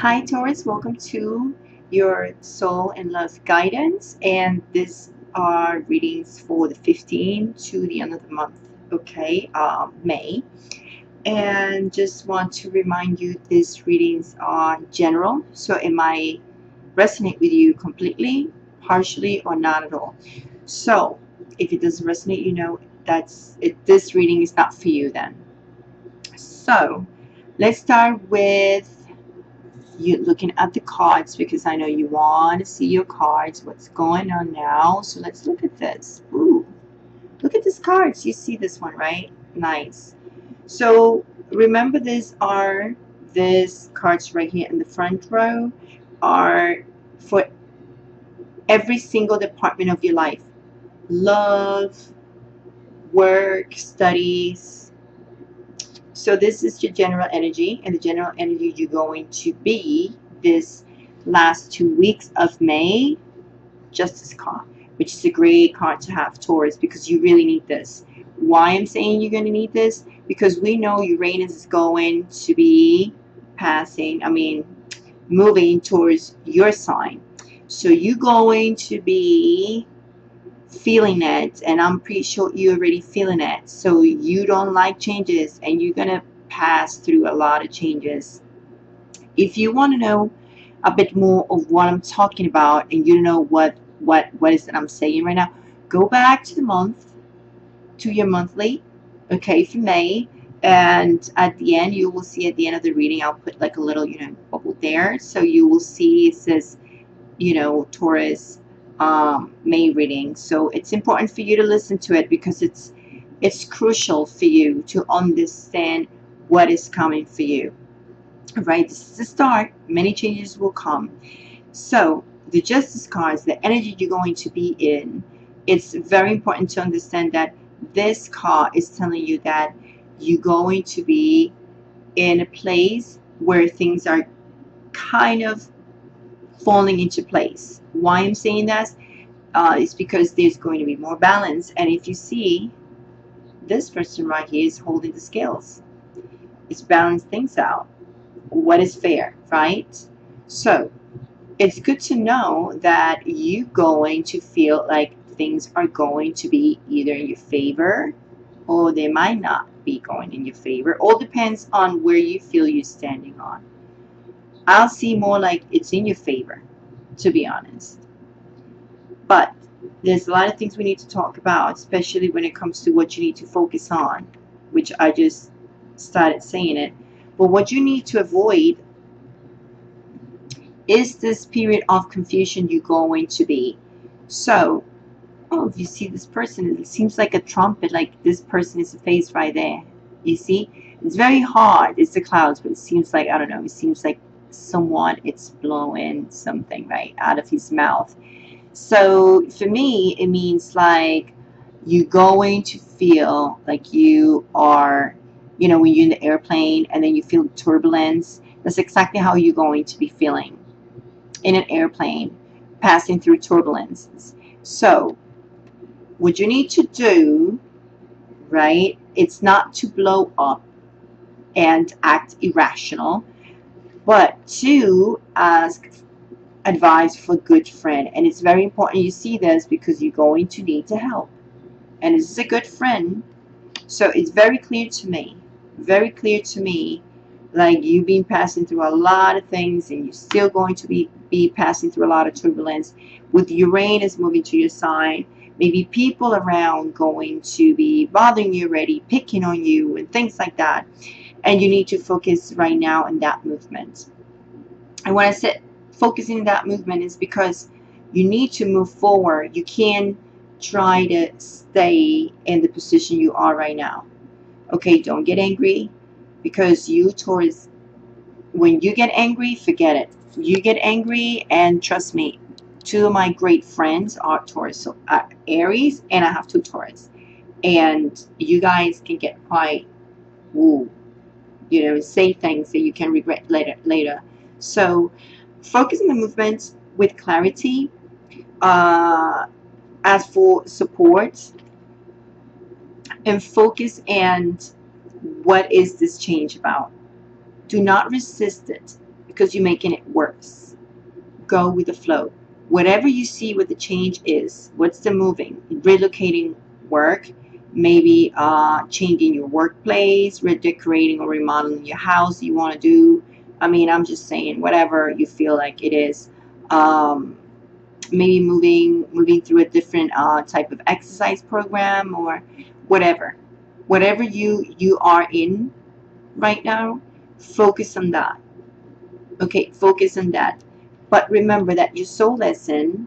Hi Taurus, welcome to your soul and love guidance and these are readings for the 15th to the end of the month, okay, um, May. And just want to remind you these readings are general, so it might resonate with you completely, partially, or not at all. So if it doesn't resonate, you know that's it, this reading is not for you then. So let's start with you looking at the cards because I know you want to see your cards, what's going on now. So let's look at this. Ooh, look at these cards. You see this one, right? Nice. So remember these are these cards right here in the front row are for every single department of your life. Love, work, studies, so this is your general energy, and the general energy you're going to be this last two weeks of May, Justice card, which is a great card to have, Taurus, because you really need this. Why I'm saying you're going to need this? Because we know Uranus is going to be passing, I mean, moving towards your sign. So you're going to be feeling it and I'm pretty sure you're already feeling it. So you don't like changes and you're gonna pass through a lot of changes. If you want to know a bit more of what I'm talking about and you don't know what what what is that I'm saying right now go back to the month to your monthly okay for May and at the end you will see at the end of the reading I'll put like a little you know bubble there. So you will see it says you know Taurus um, May reading. So it's important for you to listen to it because it's it's crucial for you to understand what is coming for you. Right, this is the start. Many changes will come. So the Justice cards, the energy you're going to be in, it's very important to understand that this card is telling you that you're going to be in a place where things are kind of falling into place. Why I'm saying that uh, is because there's going to be more balance. And if you see, this person right here is holding the scales. It's balancing things out. What is fair, right? So it's good to know that you're going to feel like things are going to be either in your favor or they might not be going in your favor. All depends on where you feel you're standing on. I'll see more like it's in your favor, to be honest. But there's a lot of things we need to talk about, especially when it comes to what you need to focus on, which I just started saying it. But what you need to avoid is this period of confusion you're going to be. So, oh, if you see this person, it seems like a trumpet, like this person is a face right there. You see? It's very hard. It's the clouds, but it seems like, I don't know, it seems like someone it's blowing something right out of his mouth. So for me it means like you're going to feel like you are you know when you're in the airplane and then you feel turbulence that's exactly how you're going to be feeling in an airplane passing through turbulence so what you need to do right it's not to blow up and act irrational but to ask advice for good friend. And it's very important you see this because you're going to need to help. And this is a good friend. So it's very clear to me very clear to me like you've been passing through a lot of things and you're still going to be be passing through a lot of turbulence. With Uranus moving to your sign maybe people around going to be bothering you already picking on you and things like that and you need to focus right now on that movement. And when I said focusing that movement is because you need to move forward. You can't try to stay in the position you are right now. Okay, don't get angry because you Taurus, when you get angry, forget it. You get angry and trust me, two of my great friends are Taurus, so uh, Aries, and I have two Taurus. And you guys can get quite, ooh, you know, say things that you can regret later. later. So focus on the movement with clarity. Uh, as for support, and focus and what is this change about? Do not resist it. because you're making it worse. Go with the flow. Whatever you see what the change is, what's the moving, relocating work, maybe uh, changing your workplace, redecorating or remodeling your house you want to do. I mean, I'm just saying, whatever you feel like it is. Um, maybe moving moving through a different uh, type of exercise program or whatever whatever you you are in right now focus on that okay focus on that but remember that your soul lesson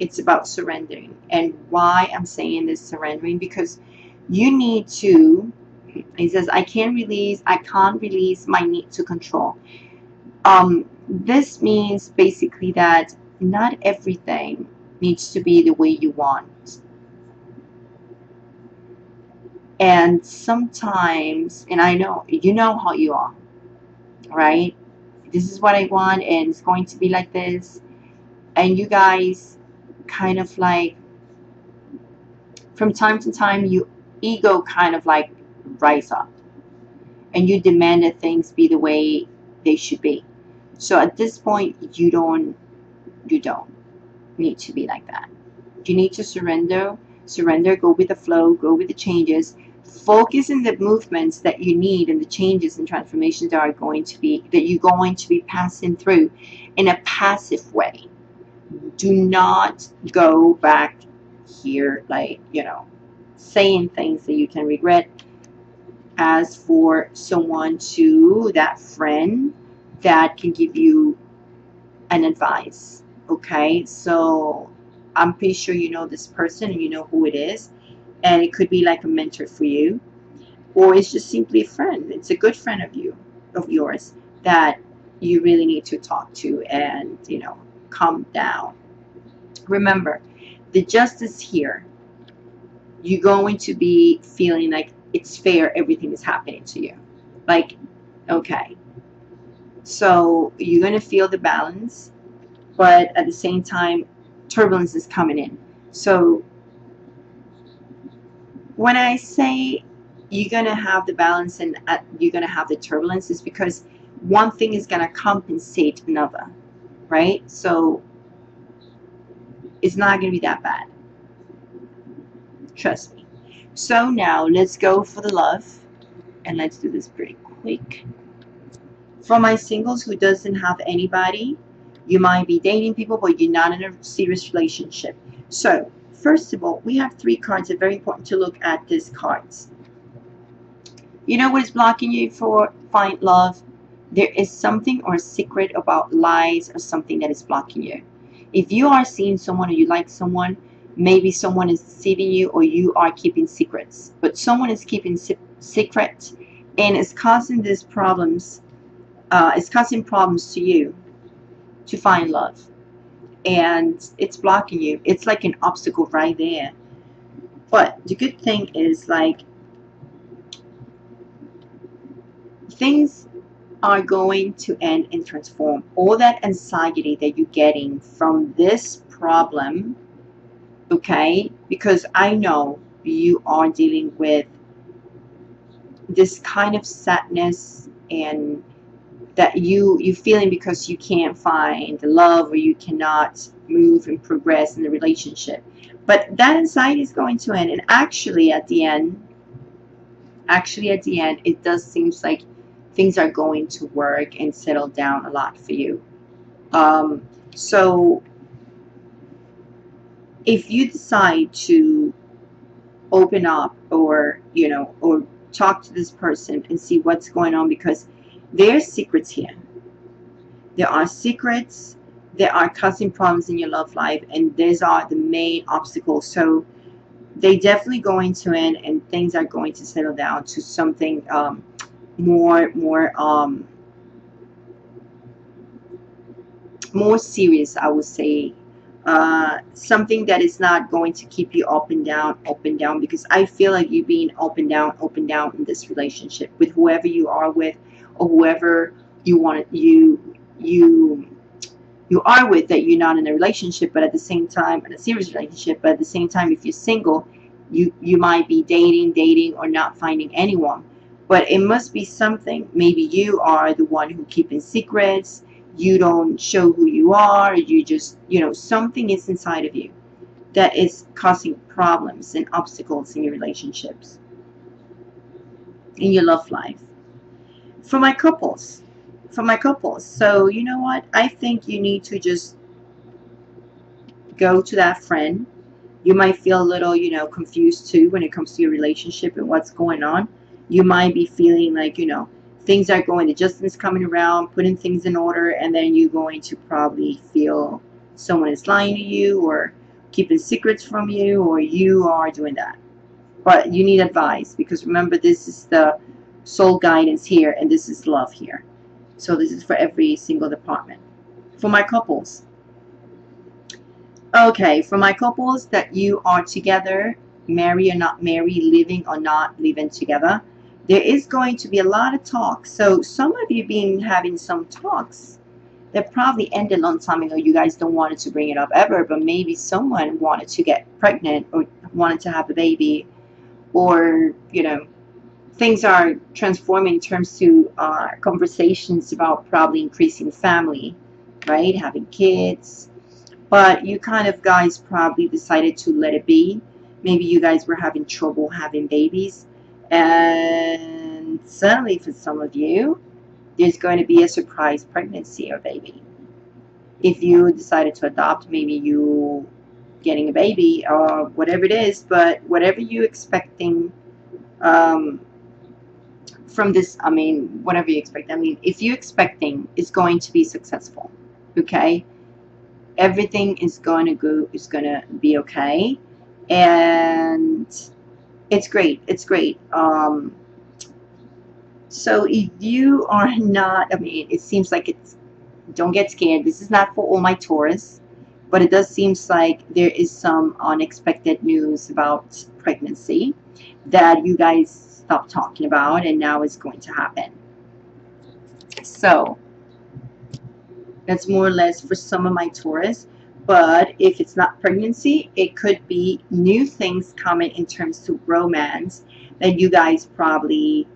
it's about surrendering and why I'm saying this surrendering because you need to he says I can't release I can't release my need to control um, this means basically that not everything needs to be the way you want. And sometimes, and I know, you know how you are, right? This is what I want and it's going to be like this. And you guys kind of like, from time to time, you ego kind of like rise up. And you demand that things be the way they should be. So at this point, you don't you don't need to be like that. You need to surrender, surrender, go with the flow, go with the changes, focus in the movements that you need and the changes and transformations that are going to be, that you're going to be passing through in a passive way. Do not go back here like, you know, saying things that you can regret. As for someone to, that friend that can give you an advice okay so I'm pretty sure you know this person and you know who it is and it could be like a mentor for you or it's just simply a friend it's a good friend of you of yours that you really need to talk to and you know calm down. Remember the justice here you're going to be feeling like it's fair everything is happening to you. Like okay. So you're going to feel the balance but at the same time, turbulence is coming in. So when I say you're going to have the balance and uh, you're going to have the turbulence is because one thing is going to compensate another, right? So it's not going to be that bad. Trust me. So now let's go for the love and let's do this pretty quick. For my singles who doesn't have anybody, you might be dating people, but you're not in a serious relationship. So, first of all, we have three cards. It's very important to look at these cards. You know what is blocking you for find love? There is something or a secret about lies or something that is blocking you. If you are seeing someone or you like someone, maybe someone is deceiving you or you are keeping secrets. But someone is keeping secret and is causing these problems, uh, it's causing problems to you to find love. And it's blocking you. It's like an obstacle right there. But the good thing is like things are going to end and transform. All that anxiety that you're getting from this problem, okay, because I know you are dealing with this kind of sadness and that you you feeling because you can't find the love or you cannot move and progress in the relationship but that anxiety is going to end and actually at the end actually at the end it does seems like things are going to work and settle down a lot for you um, so if you decide to open up or you know or talk to this person and see what's going on because there's secrets here. There are secrets. There are causing problems in your love life, and these are the main obstacles. So they definitely going to end, and things are going to settle down to something um, more, more, um, more serious. I would say uh, something that is not going to keep you up and down, up and down, because I feel like you being up and down, up and down in this relationship with whoever you are with or whoever you want you you you are with that you're not in a relationship but at the same time in a serious relationship but at the same time if you're single you you might be dating dating or not finding anyone but it must be something. Maybe you are the one who keeping secrets. You don't show who you are. You just, you know, something is inside of you that is causing problems and obstacles in your relationships, in your love life. For my couples, for my couples. So, you know what? I think you need to just go to that friend. You might feel a little, you know, confused too when it comes to your relationship and what's going on. You might be feeling like, you know, things are going, adjustments coming around, putting things in order, and then you're going to probably feel someone is lying to you or keeping secrets from you or you are doing that. But you need advice because remember this is the soul guidance here and this is love here. So this is for every single department. For my couples. Okay, for my couples that you are together, marry or not marry, living or not living together, there is going to be a lot of talk. So some of you been having some talks that probably ended a long time ago. You guys don't wanted to bring it up ever, but maybe someone wanted to get pregnant or wanted to have a baby or, you know, things are transforming in terms to uh, conversations about probably increasing family, right? Having kids. But you kind of guys probably decided to let it be. Maybe you guys were having trouble having babies. And suddenly for some of you, there's going to be a surprise pregnancy or baby. If you decided to adopt, maybe you getting a baby or whatever it is, but whatever you expecting um, from this, I mean, whatever you expect. I mean, if you're expecting, it's going to be successful. Okay, everything is going to go. Is going to be okay, and it's great. It's great. Um, so if you are not, I mean, it seems like it's. Don't get scared. This is not for all my Taurus, but it does seems like there is some unexpected news about pregnancy that you guys stop talking about and now it's going to happen. So that's more or less for some of my Taurus. But if it's not pregnancy, it could be new things coming in terms to romance that you guys probably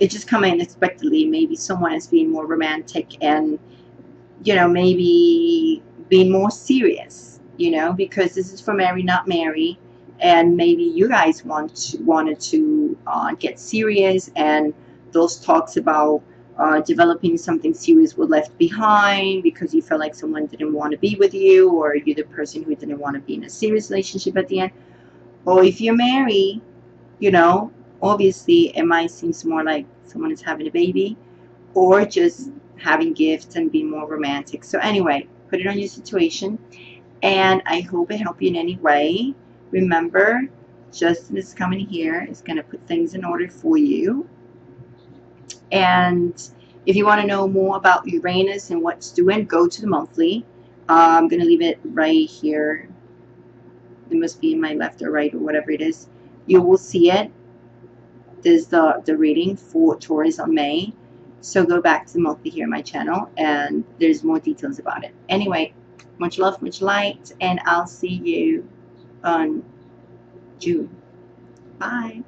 it just coming unexpectedly. Maybe someone is being more romantic and you know maybe being more serious. You know because this is for Mary, not Mary, and maybe you guys want to, wanted to uh, get serious and those talks about uh, developing something serious were left behind because you felt like someone didn't want to be with you or you're the person who didn't want to be in a serious relationship at the end. Or if you're married you know obviously it might seem more like someone is having a baby or just having gifts and being more romantic. So anyway put it on your situation and I hope it helped you in any way. Remember, Justice is coming here, is going to put things in order for you. And if you want to know more about Uranus and what's doing, go to the monthly. Uh, I'm going to leave it right here. It must be in my left or right or whatever it is. You will see it. There's the, the reading for Taurus on May. So go back to the monthly here on my channel and there's more details about it. Anyway, much love, much light, and I'll see you on June. Bye.